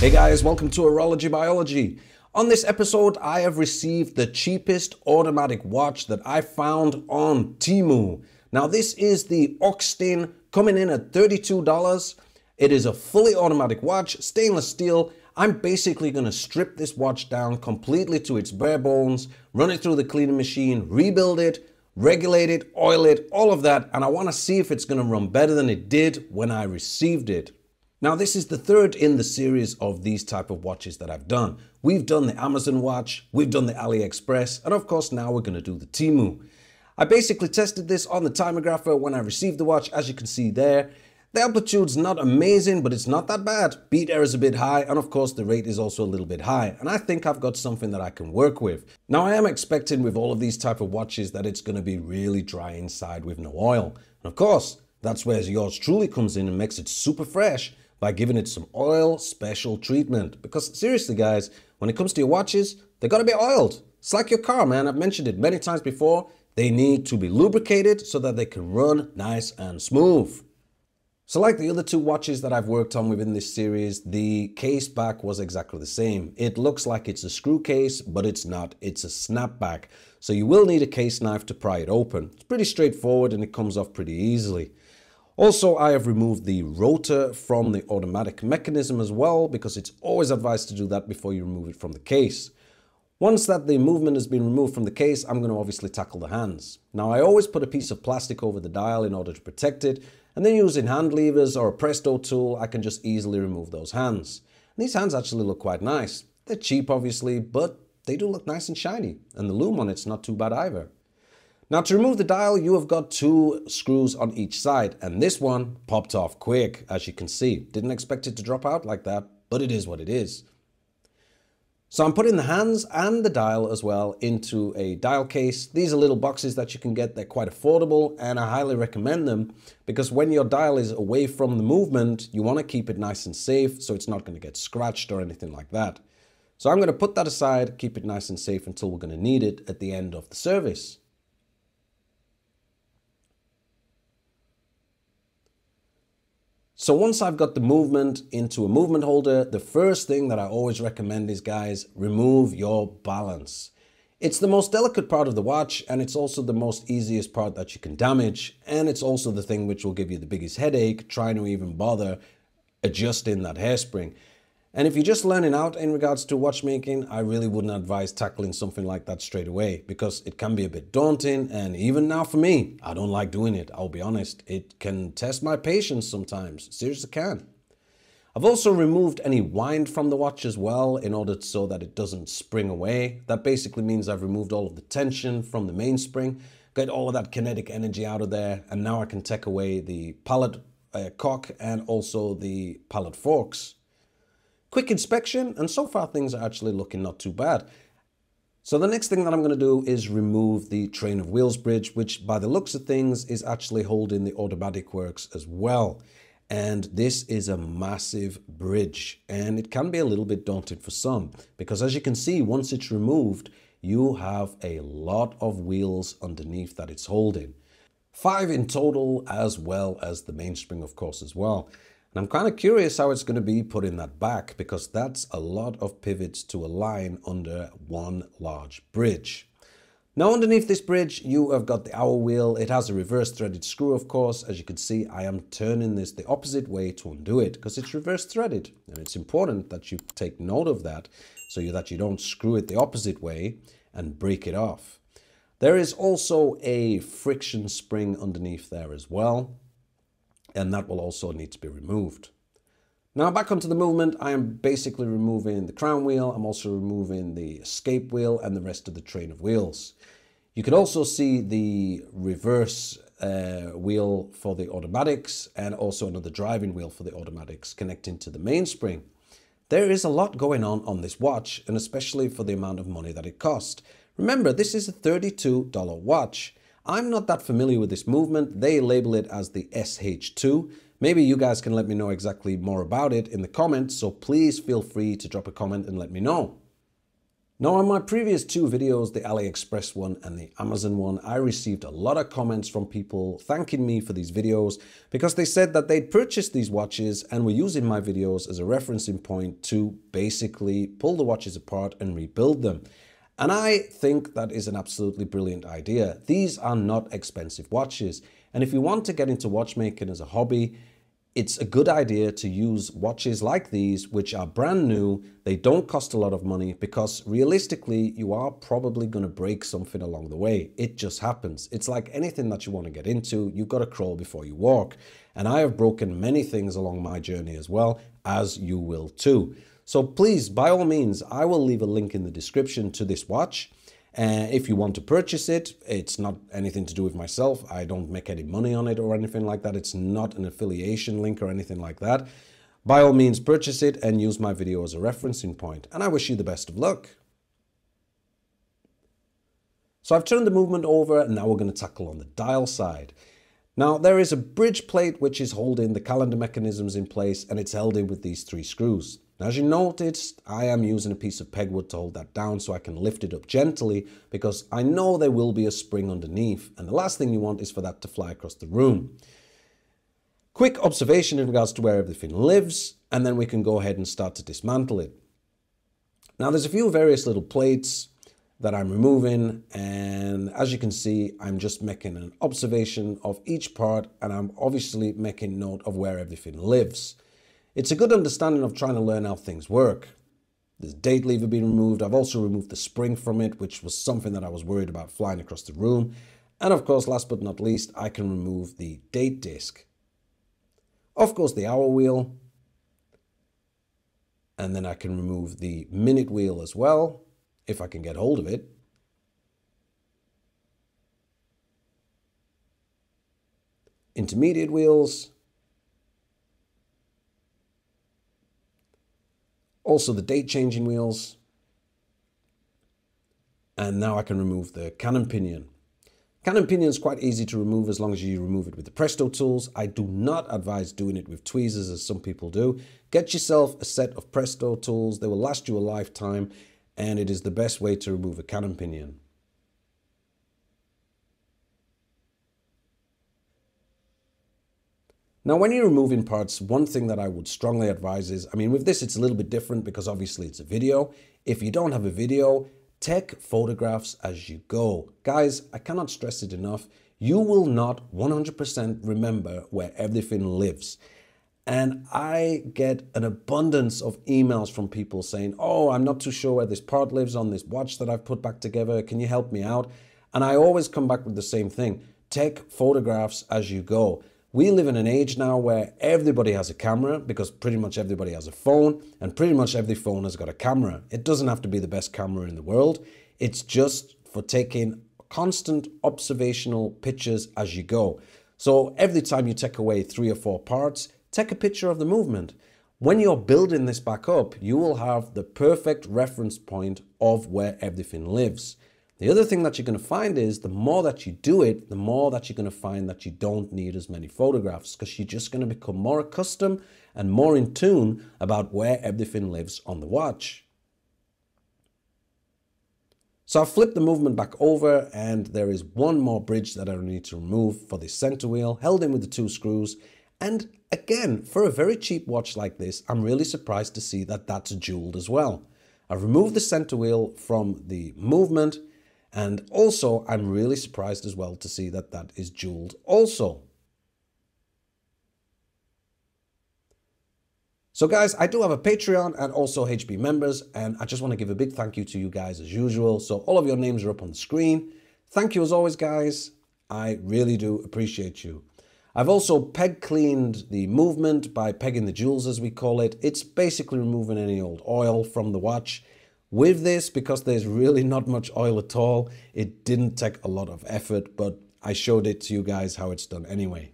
Hey guys, welcome to Horology Biology. On this episode, I have received the cheapest automatic watch that I found on Temu. Now, this is the Ochstin coming in at $32. It is a fully automatic watch, stainless steel. I'm basically going to strip this watch down completely to its bare bones, run it through the cleaning machine, rebuild it, regulate it, oil it, all of that, and I want to see if it's going to run better than it did when I received it. Now this is the third in the series of these type of watches that I've done. We've done the Amazon watch, we've done the AliExpress, and of course now we're going to do the Temu. I basically tested this on the timegrapher when I received the watch, as you can see there. The amplitude's not amazing, but it's not that bad. Beat error is a bit high, and of course the rate is also a little bit high. And I think I've got something that I can work with. Now I am expecting with all of these type of watches that it's going to be really dry inside with no oil. And of course, that's where yours truly comes in and makes it super fresh by giving it some oil special treatment. Because seriously, guys, when it comes to your watches, they gotta be oiled. It's like your car, man. I've mentioned it many times before. They need to be lubricated so that they can run nice and smooth. So like the other two watches that I've worked on within this series, the case back was exactly the same. It looks like it's a screw case, but it's not. It's a snapback. So you will need a case knife to pry it open. It's pretty straightforward and it comes off pretty easily. Also, I have removed the rotor from the automatic mechanism as well because it's always advised to do that before you remove it from the case. Once that the movement has been removed from the case, I'm going to obviously tackle the hands. Now I always put a piece of plastic over the dial in order to protect it, and then using hand levers or a Presto tool, I can just easily remove those hands. And these hands actually look quite nice. They're cheap obviously, but they do look nice and shiny, and the lume on it's not too bad either. Now to remove the dial, you have got two screws on each side and this one popped off quick, as you can see. Didn't expect it to drop out like that, but it is what it is. So I'm putting the hands and the dial as well into a dial case. These are little boxes that you can get. They're quite affordable and I highly recommend them because when your dial is away from the movement, you want to keep it nice and safe so it's not going to get scratched or anything like that. So I'm going to put that aside, keep it nice and safe until we're going to need it at the end of the service. So once I've got the movement into a movement holder, the first thing that I always recommend is guys, remove your balance. It's the most delicate part of the watch and it's also the most easiest part that you can damage. And it's also the thing which will give you the biggest headache trying to even bother adjusting that hairspring. And if you're just learning out in regards to watchmaking, I really wouldn't advise tackling something like that straight away because it can be a bit daunting. And even now for me, I don't like doing it. I'll be honest. It can test my patience sometimes. Seriously can. I've also removed any wind from the watch as well in order so that it doesn't spring away. That basically means I've removed all of the tension from the mainspring, get all of that kinetic energy out of there, and now I can take away the pallet uh, cock and also the pallet forks. Quick inspection, and so far things are actually looking not too bad. So the next thing that I'm going to do is remove the train of wheels bridge, which by the looks of things is actually holding the automatic works as well. And this is a massive bridge and it can be a little bit daunting for some because as you can see, once it's removed, you have a lot of wheels underneath that it's holding. Five in total as well as the mainspring of course as well. And I'm kind of curious how it's going to be putting that back because that's a lot of pivots to align under one large bridge. Now underneath this bridge you have got the hour wheel. It has a reverse threaded screw of course. As you can see I am turning this the opposite way to undo it because it's reverse threaded and it's important that you take note of that so that you don't screw it the opposite way and break it off. There is also a friction spring underneath there as well and that will also need to be removed. Now back onto the movement, I am basically removing the crown wheel, I'm also removing the escape wheel and the rest of the train of wheels. You can also see the reverse uh, wheel for the automatics and also another driving wheel for the automatics connecting to the mainspring. There is a lot going on on this watch and especially for the amount of money that it cost. Remember, this is a $32 watch I'm not that familiar with this movement. They label it as the SH2. Maybe you guys can let me know exactly more about it in the comments, so please feel free to drop a comment and let me know. Now on my previous two videos, the AliExpress one and the Amazon one, I received a lot of comments from people thanking me for these videos because they said that they'd purchased these watches and were using my videos as a referencing point to basically pull the watches apart and rebuild them. And I think that is an absolutely brilliant idea. These are not expensive watches. And if you want to get into watchmaking as a hobby, it's a good idea to use watches like these, which are brand new. They don't cost a lot of money because realistically, you are probably going to break something along the way. It just happens. It's like anything that you want to get into, you've got to crawl before you walk. And I have broken many things along my journey as well, as you will too. So please, by all means, I will leave a link in the description to this watch. Uh, if you want to purchase it, it's not anything to do with myself. I don't make any money on it or anything like that. It's not an affiliation link or anything like that. By all means, purchase it and use my video as a referencing point. And I wish you the best of luck. So I've turned the movement over and now we're going to tackle on the dial side. Now there is a bridge plate which is holding the calendar mechanisms in place and it's held in with these three screws. As you noticed, I am using a piece of pegwood to hold that down so I can lift it up gently because I know there will be a spring underneath and the last thing you want is for that to fly across the room. Quick observation in regards to where everything lives and then we can go ahead and start to dismantle it. Now there's a few various little plates that I'm removing and as you can see I'm just making an observation of each part and I'm obviously making note of where everything lives. It's a good understanding of trying to learn how things work. There's date lever being removed. I've also removed the spring from it, which was something that I was worried about flying across the room. And of course, last but not least, I can remove the date disc. Of course, the hour wheel. And then I can remove the minute wheel as well, if I can get hold of it. Intermediate wheels, also the date changing wheels. And now I can remove the cannon pinion. Cannon pinion is quite easy to remove as long as you remove it with the Presto tools. I do not advise doing it with tweezers as some people do. Get yourself a set of Presto tools. They will last you a lifetime and it is the best way to remove a cannon pinion. Now, when you're removing parts, one thing that I would strongly advise is, I mean, with this, it's a little bit different because obviously it's a video. If you don't have a video, take photographs as you go. Guys, I cannot stress it enough. You will not 100% remember where everything lives. And I get an abundance of emails from people saying, oh, I'm not too sure where this part lives on this watch that I've put back together. Can you help me out? And I always come back with the same thing. Take photographs as you go. We live in an age now where everybody has a camera because pretty much everybody has a phone and pretty much every phone has got a camera. It doesn't have to be the best camera in the world. It's just for taking constant observational pictures as you go. So every time you take away three or four parts, take a picture of the movement. When you're building this back up, you will have the perfect reference point of where everything lives. The other thing that you're going to find is the more that you do it, the more that you're going to find that you don't need as many photographs because you're just going to become more accustomed and more in tune about where everything lives on the watch. So I flip the movement back over and there is one more bridge that I need to remove for the center wheel held in with the two screws. And again, for a very cheap watch like this, I'm really surprised to see that that's jeweled as well. I've removed the center wheel from the movement and also, I'm really surprised as well to see that that is jeweled also. So guys, I do have a Patreon and also HB members, and I just want to give a big thank you to you guys as usual. So all of your names are up on the screen. Thank you as always, guys. I really do appreciate you. I've also peg cleaned the movement by pegging the jewels as we call it. It's basically removing any old oil from the watch with this, because there's really not much oil at all, it didn't take a lot of effort, but I showed it to you guys how it's done anyway.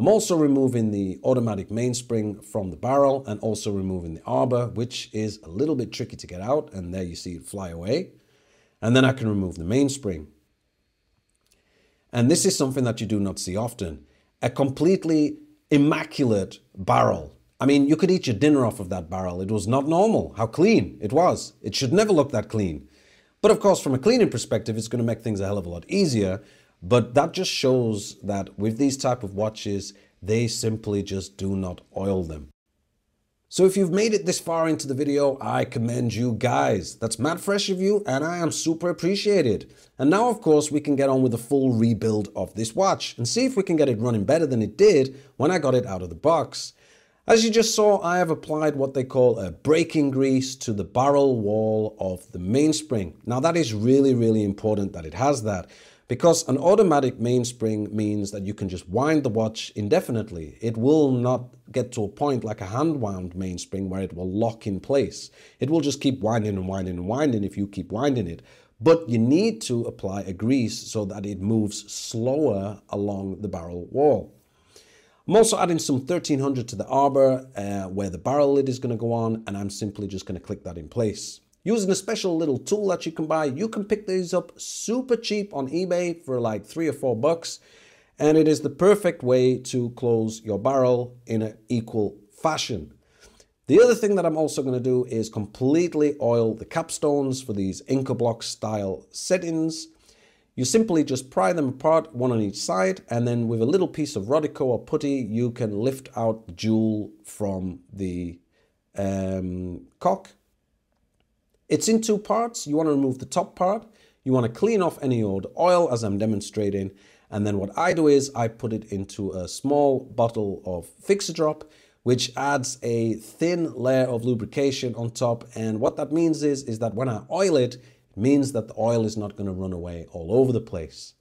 I'm also removing the automatic mainspring from the barrel and also removing the arbor, which is a little bit tricky to get out. And there you see it fly away. And then I can remove the mainspring. And this is something that you do not see often. A completely immaculate barrel I mean, you could eat your dinner off of that barrel. It was not normal how clean it was. It should never look that clean. But of course, from a cleaning perspective, it's going to make things a hell of a lot easier. But that just shows that with these type of watches, they simply just do not oil them. So if you've made it this far into the video, I commend you guys. That's mad fresh of you and I am super appreciated. And now of course we can get on with the full rebuild of this watch and see if we can get it running better than it did when I got it out of the box. As you just saw, I have applied what they call a braking grease to the barrel wall of the mainspring. Now that is really, really important that it has that because an automatic mainspring means that you can just wind the watch indefinitely. It will not get to a point like a hand wound mainspring where it will lock in place. It will just keep winding and winding and winding if you keep winding it. But you need to apply a grease so that it moves slower along the barrel wall. I'm also adding some 1300 to the arbor uh, where the barrel lid is going to go on and I'm simply just going to click that in place. Using a special little tool that you can buy, you can pick these up super cheap on eBay for like three or four bucks. And it is the perfect way to close your barrel in an equal fashion. The other thing that I'm also going to do is completely oil the capstones for these Incabloc style settings. You simply just pry them apart, one on each side, and then with a little piece of Rodico or putty, you can lift out the jewel from the um, cock it's in two parts. You want to remove the top part. You want to clean off any old oil as I'm demonstrating. And then what I do is I put it into a small bottle of Fixodrop, which adds a thin layer of lubrication on top. And what that means is, is that when I oil it, it means that the oil is not going to run away all over the place.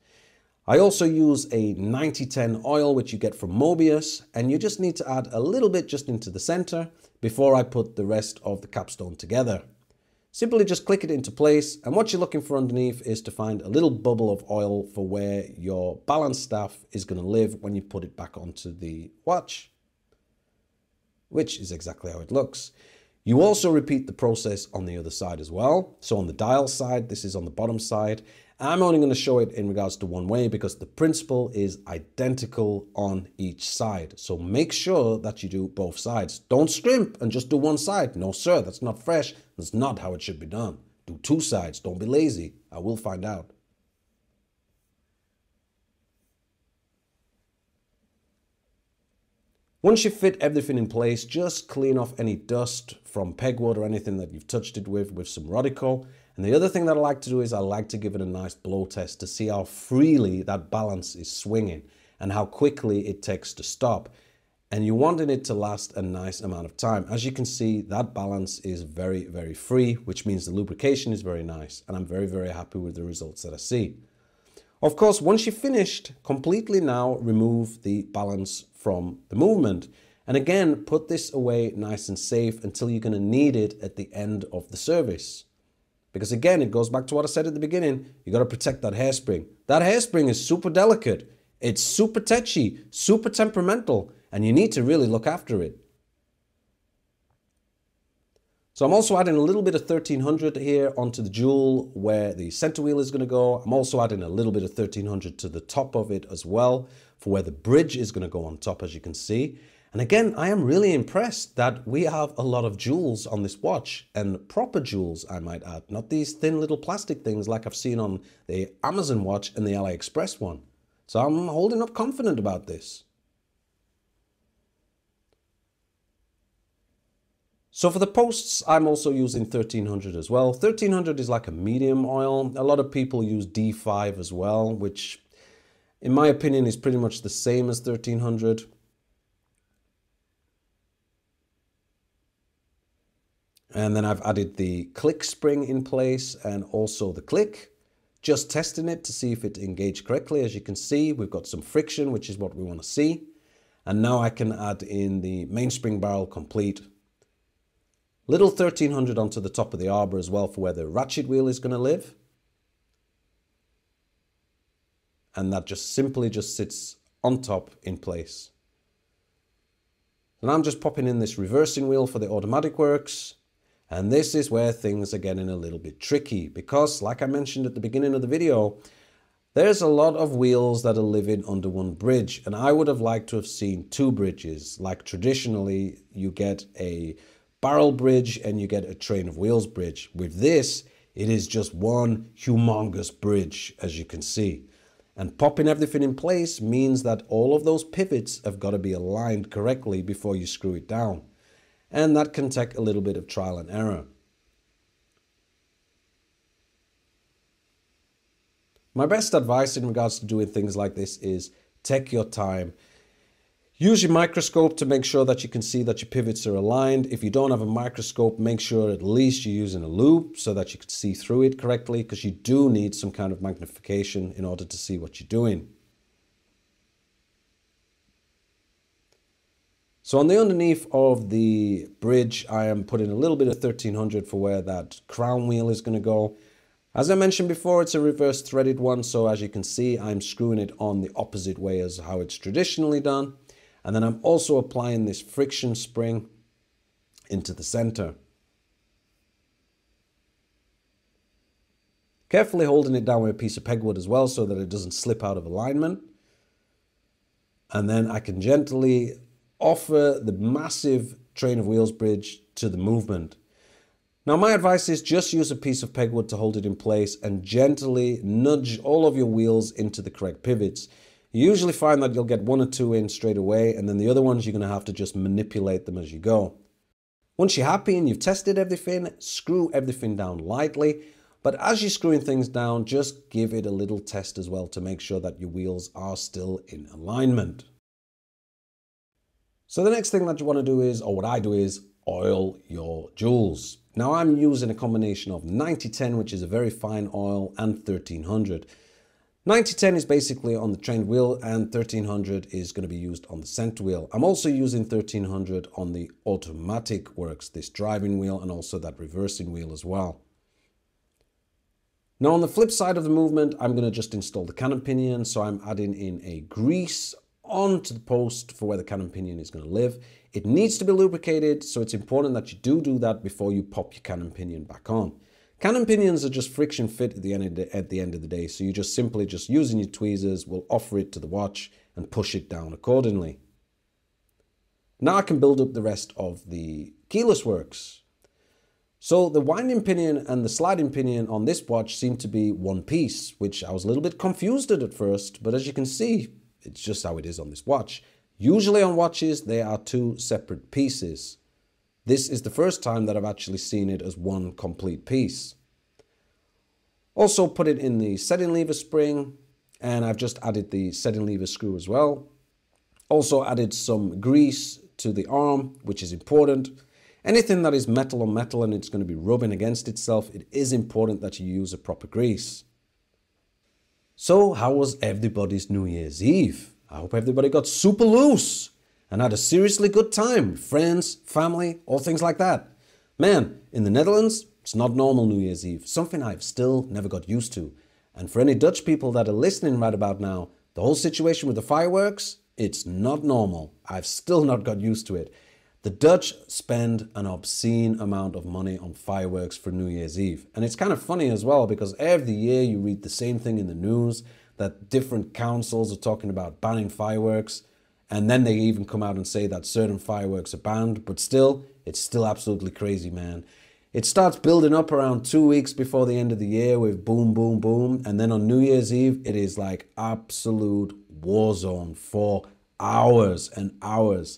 I also use a 9010 oil, which you get from Moebius, and you just need to add a little bit just into the center before I put the rest of the capstone together. Simply just click it into place and what you're looking for underneath is to find a little bubble of oil for where your balance staff is going to live when you put it back onto the watch, which is exactly how it looks. You also repeat the process on the other side as well. So on the dial side, this is on the bottom side, I'm only going to show it in regards to one way because the principle is identical on each side. So make sure that you do both sides. Don't scrimp and just do one side. No, sir, that's not fresh. That's not how it should be done. Do two sides. Don't be lazy. I will find out. Once you fit everything in place, just clean off any dust from pegwood or anything that you've touched it with with some Rodico and the other thing that I like to do is I like to give it a nice blow test to see how freely that balance is swinging and how quickly it takes to stop. And you're wanting it to last a nice amount of time. As you can see, that balance is very, very free, which means the lubrication is very nice. And I'm very, very happy with the results that I see. Of course, once you've finished, completely now remove the balance from the movement. And again, put this away nice and safe until you're going to need it at the end of the service. Because again, it goes back to what I said at the beginning. You got to protect that hairspring. That hairspring is super delicate. It's super touchy, super temperamental, and you need to really look after it. So I'm also adding a little bit of 1300 here onto the jewel where the center wheel is going to go. I'm also adding a little bit of 1300 to the top of it as well for where the bridge is going to go on top, as you can see. And again, I am really impressed that we have a lot of jewels on this watch and proper jewels, I might add, not these thin little plastic things like I've seen on the Amazon watch and the AliExpress one. So I'm holding up confident about this. So for the posts, I'm also using 1300 as well. 1300 is like a medium oil. A lot of people use D5 as well, which in my opinion is pretty much the same as 1300. And then I've added the click spring in place and also the click. Just testing it to see if it engaged correctly. As you can see, we've got some friction, which is what we want to see. And now I can add in the mainspring barrel complete. Little 1300 onto the top of the arbor as well for where the ratchet wheel is going to live. And that just simply just sits on top in place. And I'm just popping in this reversing wheel for the automatic works. And this is where things are getting a little bit tricky because, like I mentioned at the beginning of the video, there's a lot of wheels that are living under one bridge. And I would have liked to have seen two bridges. Like traditionally, you get a barrel bridge and you get a train of wheels bridge. With this, It is just one humongous bridge, as you can see. And popping everything in place means that all of those pivots have got to be aligned correctly before you screw it down. And that can take a little bit of trial and error. My best advice in regards to doing things like this is take your time. Use your microscope to make sure that you can see that your pivots are aligned. If you don't have a microscope, make sure at least you're using a loupe so that you can see through it correctly because you do need some kind of magnification in order to see what you're doing. So on the underneath of the bridge, I am putting a little bit of 1300 for where that crown wheel is going to go. As I mentioned before, it's a reverse threaded one, so as you can see, I'm screwing it on the opposite way as how it's traditionally done. And then I'm also applying this friction spring into the center. Carefully holding it down with a piece of pegwood as well so that it doesn't slip out of alignment. And then I can gently offer the massive train of wheels bridge to the movement. Now my advice is just use a piece of pegwood to hold it in place and gently nudge all of your wheels into the correct pivots. You usually find that you'll get one or two in straight away, and then the other ones you're going to have to just manipulate them as you go. Once you're happy and you've tested everything, screw everything down lightly. But as you're screwing things down, just give it a little test as well to make sure that your wheels are still in alignment. So the next thing that you want to do is, or what I do is, oil your jewels. Now I'm using a combination of 9010, which is a very fine oil, and 1300. 9010 is basically on the trained wheel and 1300 is going to be used on the center wheel. I'm also using 1300 on the automatic works, this driving wheel and also that reversing wheel as well. Now on the flip side of the movement, I'm going to just install the cannon pinion. So I'm adding in a grease onto the post for where the cannon pinion is going to live. It needs to be lubricated, so it's important that you do do that before you pop your cannon pinion back on. Cannon pinions are just friction fit at the, end of the, at the end of the day, so you just simply just using your tweezers will offer it to the watch and push it down accordingly. Now I can build up the rest of the keyless works. So the winding pinion and the sliding pinion on this watch seem to be one piece, which I was a little bit confused at at first, but as you can see, it's just how it is on this watch. Usually on watches, they are two separate pieces. This is the first time that I've actually seen it as one complete piece. Also put it in the setting lever spring and I've just added the setting lever screw as well. Also added some grease to the arm, which is important. Anything that is metal on metal and it's going to be rubbing against itself, it is important that you use a proper grease. So how was everybody's New Year's Eve? I hope everybody got super loose and had a seriously good time. Friends, family, all things like that. Man, in the Netherlands, it's not normal New Year's Eve, something I've still never got used to. And for any Dutch people that are listening right about now, the whole situation with the fireworks, it's not normal. I've still not got used to it. The Dutch spend an obscene amount of money on fireworks for New Year's Eve. And it's kind of funny as well because every year you read the same thing in the news that different councils are talking about banning fireworks. And then they even come out and say that certain fireworks are banned, but still, it's still absolutely crazy, man. It starts building up around two weeks before the end of the year with boom, boom, boom. And then on New Year's Eve, it is like absolute war zone for hours and hours.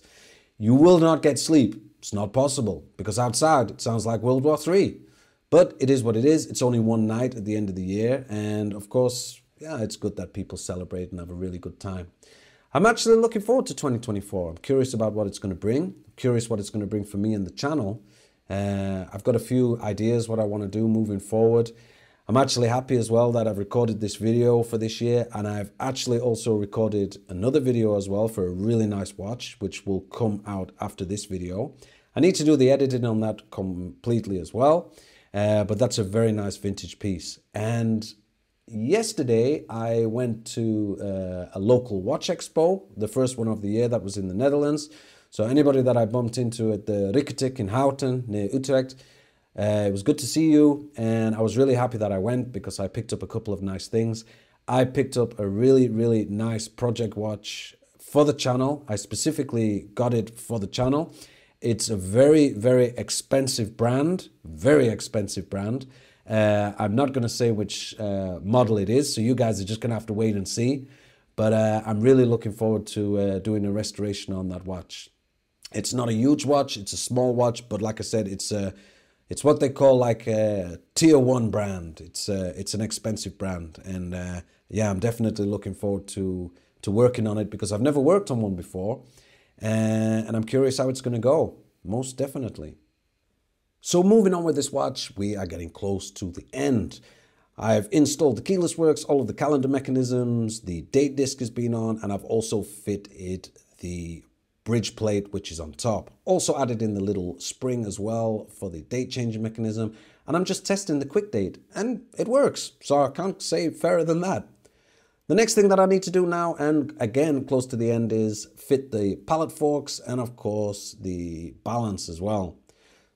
You will not get sleep. It's not possible because outside it sounds like World War III. But it is what it is. It's only one night at the end of the year. And of course, yeah, it's good that people celebrate and have a really good time. I'm actually looking forward to 2024. I'm curious about what it's going to bring. I'm curious what it's going to bring for me and the channel. Uh, I've got a few ideas what I want to do moving forward. I'm actually happy as well that I've recorded this video for this year and I've actually also recorded another video as well for a really nice watch which will come out after this video. I need to do the editing on that completely as well, uh, but that's a very nice vintage piece. And yesterday I went to uh, a local watch expo, the first one of the year that was in the Netherlands. So anybody that I bumped into at the Rikketik in Houten near Utrecht, uh, it was good to see you and I was really happy that I went because I picked up a couple of nice things. I picked up a really, really nice project watch for the channel. I specifically got it for the channel. It's a very, very expensive brand, very expensive brand. Uh, I'm not going to say which uh, model it is, so you guys are just going to have to wait and see. But uh, I'm really looking forward to uh, doing a restoration on that watch. It's not a huge watch; it's a small watch, but like I said, it's a it's what they call like a tier one brand. It's a, it's an expensive brand, and uh, yeah, I'm definitely looking forward to to working on it because I've never worked on one before, uh, and I'm curious how it's going to go. Most definitely. So moving on with this watch, we are getting close to the end. I've installed the keyless works, all of the calendar mechanisms, the date disc has been on, and I've also fitted the bridge plate, which is on top. Also added in the little spring as well for the date changing mechanism. And I'm just testing the quick date and it works. So I can't say fairer than that. The next thing that I need to do now, and again, close to the end, is fit the pallet forks and of course the balance as well.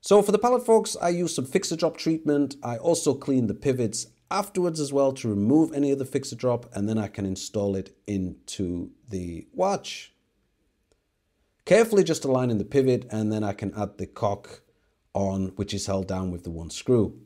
So for the pallet forks, I use some Fixodrop treatment. I also clean the pivots afterwards as well to remove any of the Fixodrop and then I can install it into the watch. Carefully just aligning the pivot and then I can add the cock on which is held down with the one screw.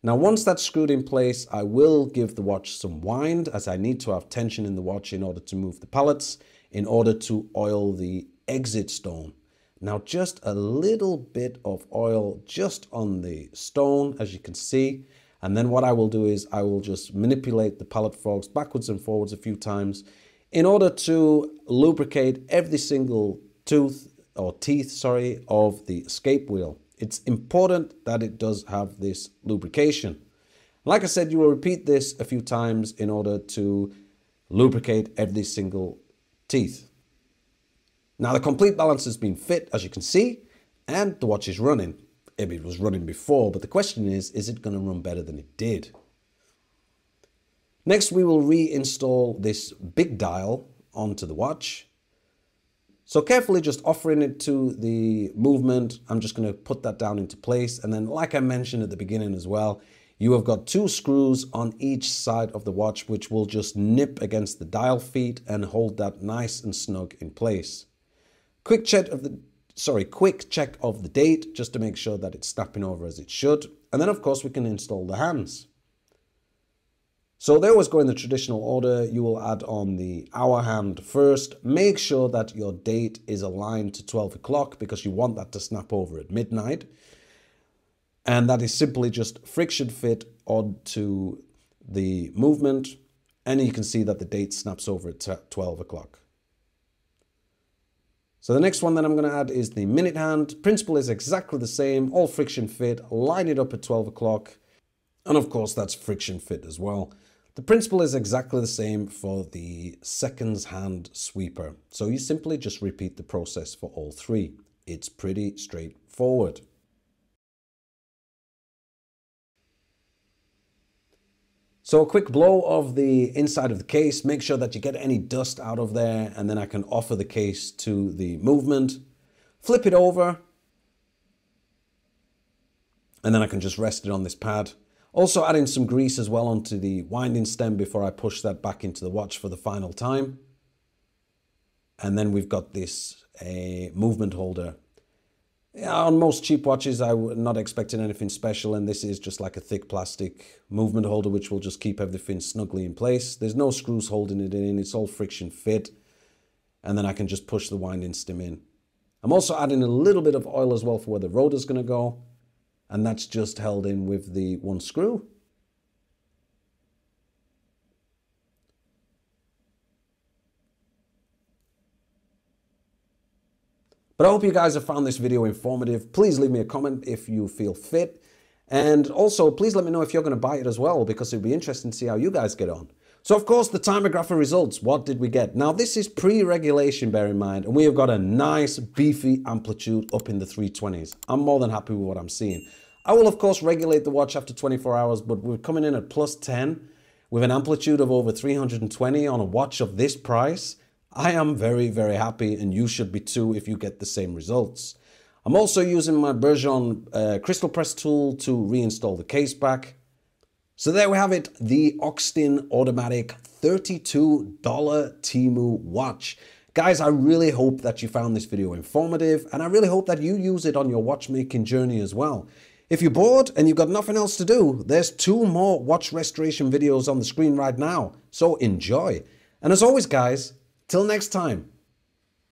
Now once that's screwed in place, I will give the watch some wind as I need to have tension in the watch in order to move the pallets in order to oil the exit stone. Now just a little bit of oil just on the stone as you can see and then what I will do is I will just manipulate the pallet forks backwards and forwards a few times in order to lubricate every single tooth or teeth, sorry, of the escape wheel. It's important that it does have this lubrication. Like I said, you will repeat this a few times in order to lubricate every single teeth. Now the complete balance has been fit, as you can see, and the watch is running. Maybe it was running before, but the question is, is it going to run better than it did? Next, we will reinstall this big dial onto the watch. So carefully just offering it to the movement, I'm just going to put that down into place. And then like I mentioned at the beginning as well, you have got two screws on each side of the watch, which will just nip against the dial feet and hold that nice and snug in place. Quick check of the sorry, quick check of the date just to make sure that it's snapping over as it should. And then of course we can install the hands. So they always go in the traditional order. You will add on the hour hand first. Make sure that your date is aligned to 12 o'clock because you want that to snap over at midnight. And that is simply just friction fit onto the movement. And you can see that the date snaps over at 12 o'clock. So the next one that I'm going to add is the minute hand. Principle is exactly the same, all friction fit, line it up at 12 o'clock. And of course that's friction fit as well. The principle is exactly the same for the seconds hand sweeper. So you simply just repeat the process for all three. It's pretty straightforward. So a quick blow of the inside of the case, make sure that you get any dust out of there and then I can offer the case to the movement. Flip it over and then I can just rest it on this pad also adding some grease as well onto the winding stem before I push that back into the watch for the final time. And then we've got this a movement holder. Yeah, on most cheap watches, I am not expecting anything special, and this is just like a thick plastic movement holder, which will just keep everything snugly in place. There's no screws holding it in, it's all friction fit, and then I can just push the winding stem in. I'm also adding a little bit of oil as well for where the rotor's going to go and that's just held in with the one screw. But I hope you guys have found this video informative. Please leave me a comment if you feel fit. And also, please let me know if you're going to buy it as well, because it'd be interesting to see how you guys get on. So of course the timegrapher results, what did we get? Now this is pre-regulation, bear in mind, and we have got a nice beefy amplitude up in the 320s. I'm more than happy with what I'm seeing. I will of course regulate the watch after 24 hours, but we're coming in at plus 10 with an amplitude of over 320 on a watch of this price. I am very, very happy and you should be too if you get the same results. I'm also using my Bergeon uh, crystal press tool to reinstall the case back. So there we have it, the Ochstin Automatic $32 Temu watch. Guys, I really hope that you found this video informative and I really hope that you use it on your watchmaking journey as well. If you're bored and you've got nothing else to do, there's two more watch restoration videos on the screen right now, so enjoy. And as always guys, till next time,